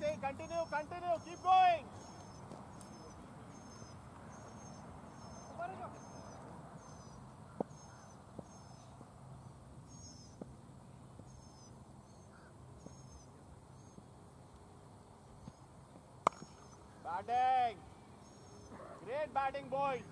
say continue, continue, keep going. Batting. Great batting boys.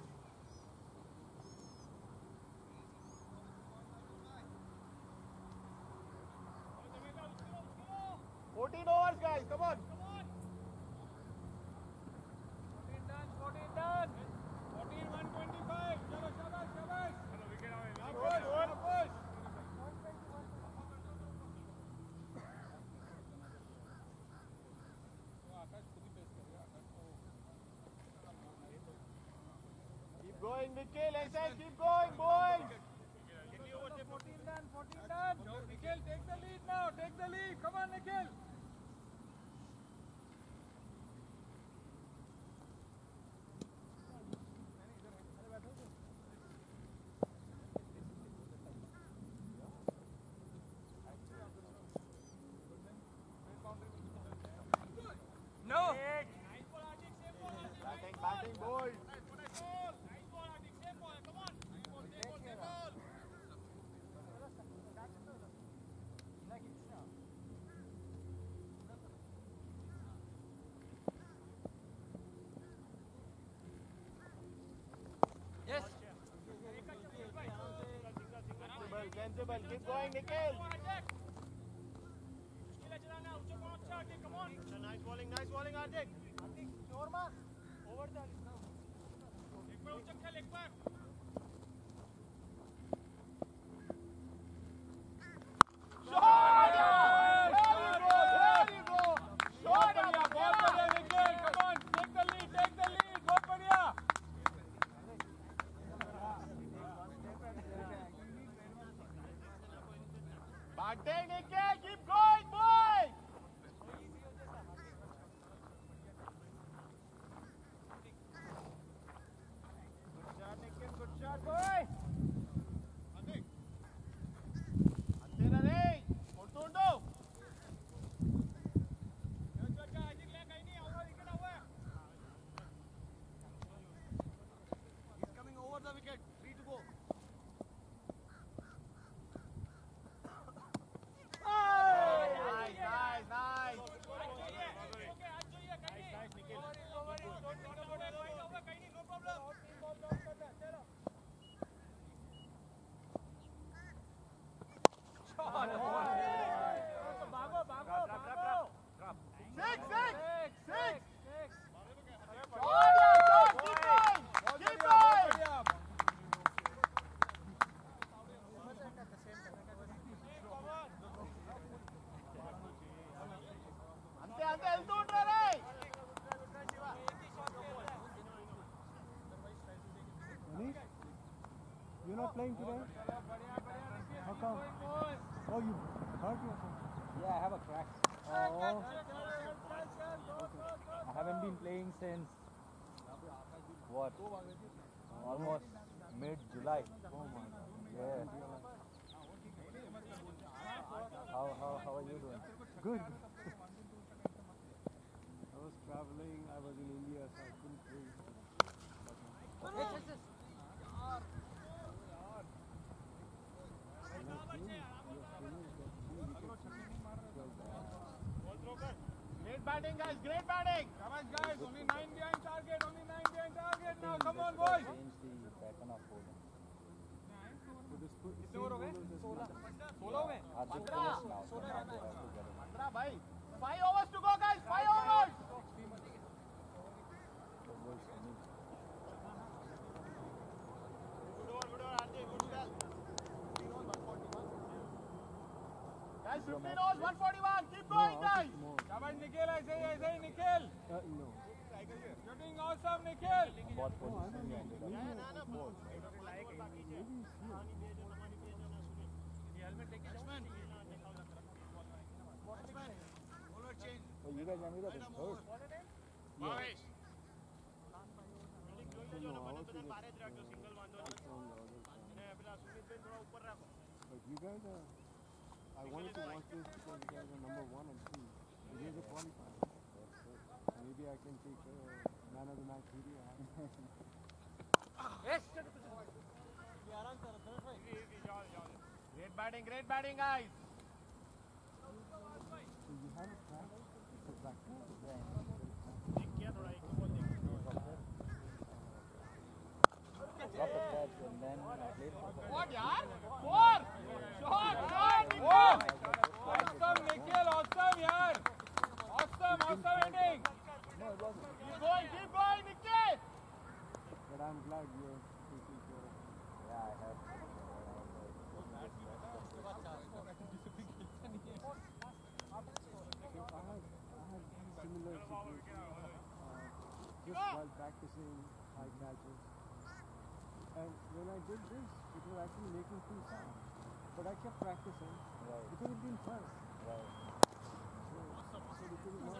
going, Mikhail. I said keep going, boys. Can you overtake 14 done, 14 done. Mikhail, take the lead now. Take the lead. Come on, Nikhil. Melvin. Keep going, Nikhil. Nice bowling, nice bowling, Ardik. Not playing today? How come? Oh, you hurt yourself? Yeah, I have a crack. Oh, I haven't been playing since what? Almost mid July. oh my God. Yeah. How, how, how are you doing? Good. I was traveling. I was in India, so I couldn't play. Great guys. Great batting. Come on, guys. Only nine behind target. Only nine behind target now. Come on, boys. Change the pattern of bowling. So this put, कितने over हो गए? सोलह हो गए? Hardik finished now, so now they have to get it. Pandra, bhai. Five overs to go, guys. Five overs. So goals for me. Guys, 15 overs, 141. But Nikhil, I say, I say, Nikhil. Uh, no. You're doing awesome, Nikhil. What position? Yeah, you guys are, I wanted to watch this because you guys are number one and two. You guys are qualified. Maybe I can take uh, man of the match video. Great batting, great batting, guys. A a a What, yaar? I did this, it was actually making two sounds. But I kept practicing right. because it didn't. Right. So, so because it was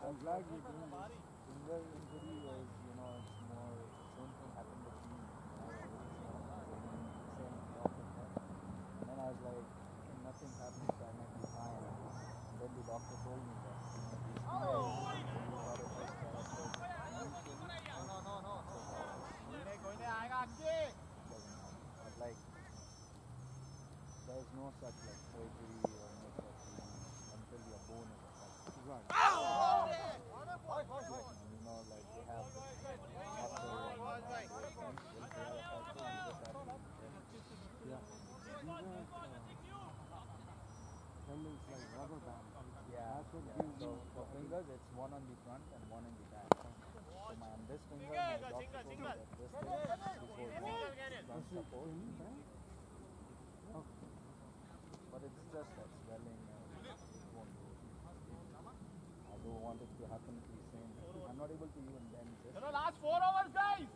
I'm glad you're this. In the interview was, you know, it's more, same thing happened with me. And then I was like, nothing happens, I might be fine. And then the doctor told me, that. Fingers, it's one on the front and one in the back. So my on this finger, my doctor told me that this thing, this was front support, in the back? but it's just that swelling and won't go. I don't want it to happen to the same. I'm not able to even bend this. चलो, last four overs, guys.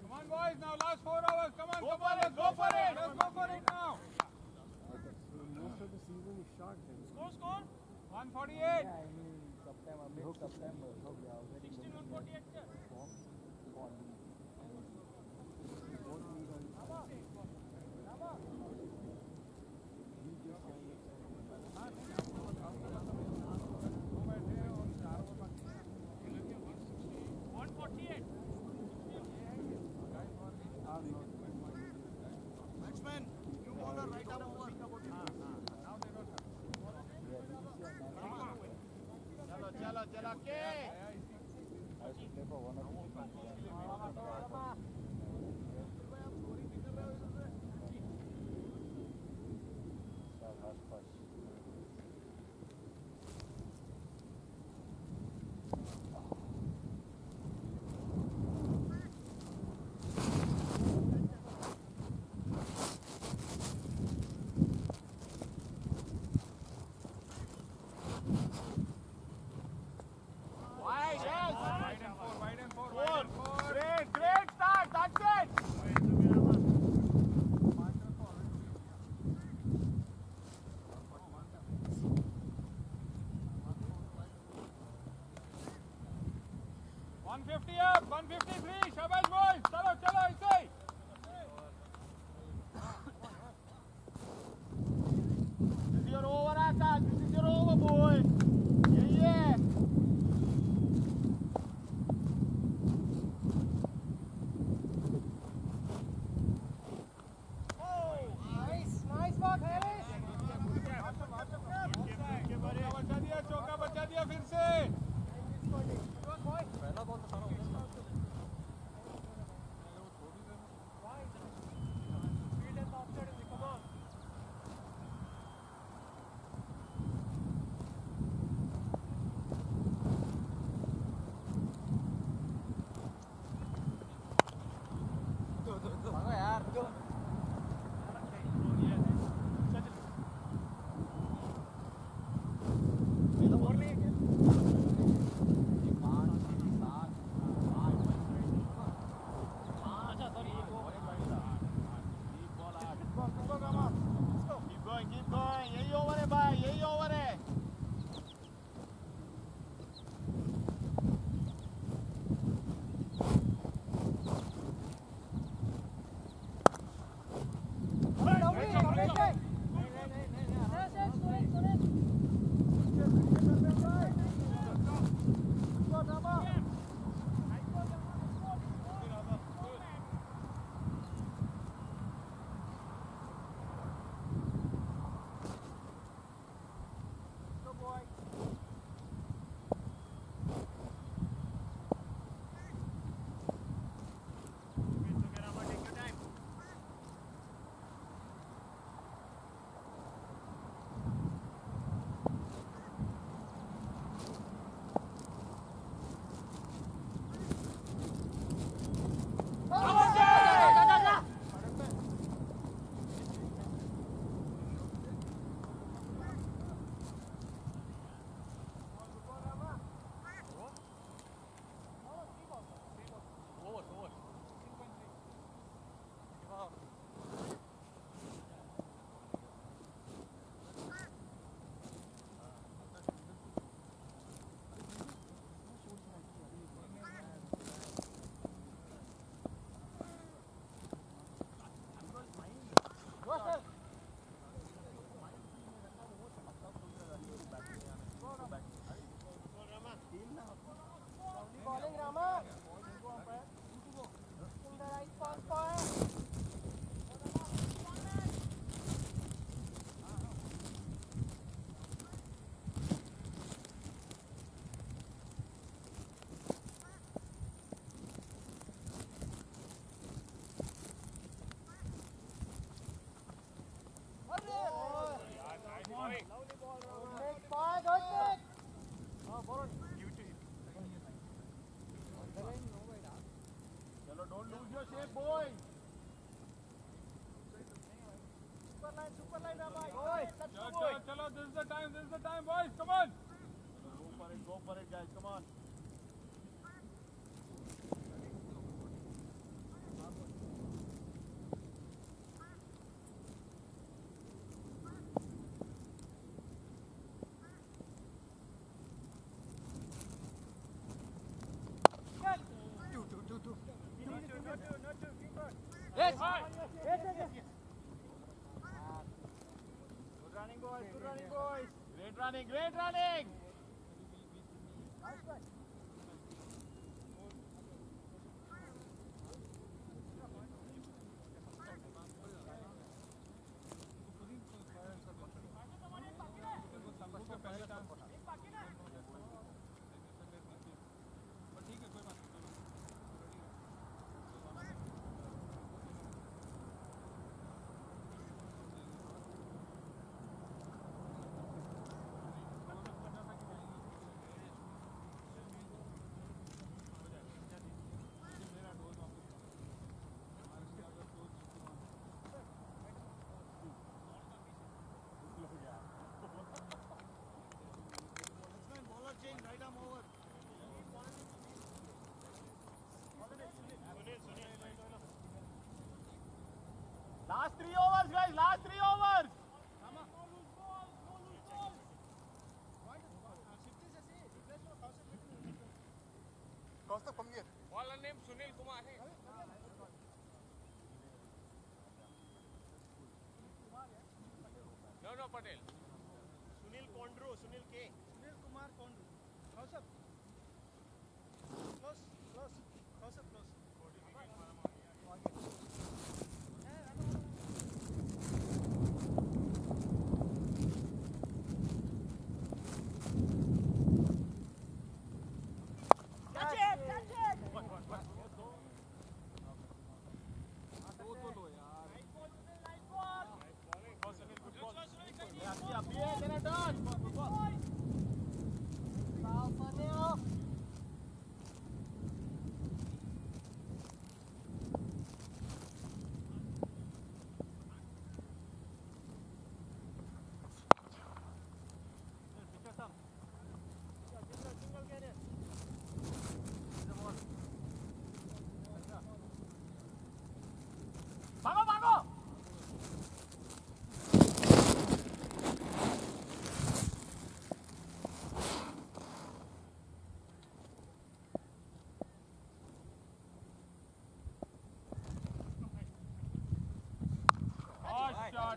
come on boys now last four hours come on Go come for on it, let's go for it. let's go for it now So most of the season is short then. 148 Yeah, I mean maar mid-september is running, great running. Last three overs, guys. Last three overs. Bowler name Sunil Kumar है. No, no, Patel. Sunil Kondru, Sunil K. Sunil Kumar Kondu. Close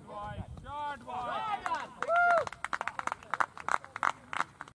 Boy.